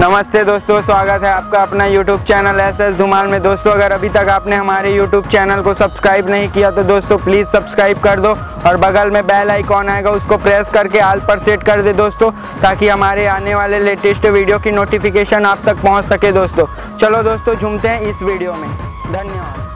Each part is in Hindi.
नमस्ते दोस्तों, स्वागत है आपका अपना YouTube channel S S Dhumal में। दोस्तों, अगर अभी तक आपने हमारे YouTube चैनल को सब्सक्राइब नहीं किया तो दोस्तों प्लीज़ सब्सक्राइब कर दो और बगल में बेल आइकॉन आएगा, उसको प्रेस करके आल पर सेट कर दे दोस्तों, ताकि हमारे आने वाले लेटेस्ट वीडियो की नोटिफिकेशन आप तक पहुँच सके दोस्तों। चलो दोस्तों, झूमते हैं इस वीडियो में। धन्यवाद।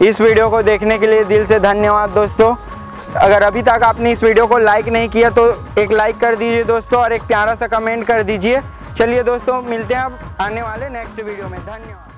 इस वीडियो को देखने के लिए दिल से धन्यवाद दोस्तों। अगर अभी तक आपने इस वीडियो को लाइक नहीं किया तो एक लाइक कर दीजिए दोस्तों और एक प्यारा सा कमेंट कर दीजिए। चलिए दोस्तों, मिलते हैं अब आने वाले नेक्स्ट वीडियो में। धन्यवाद।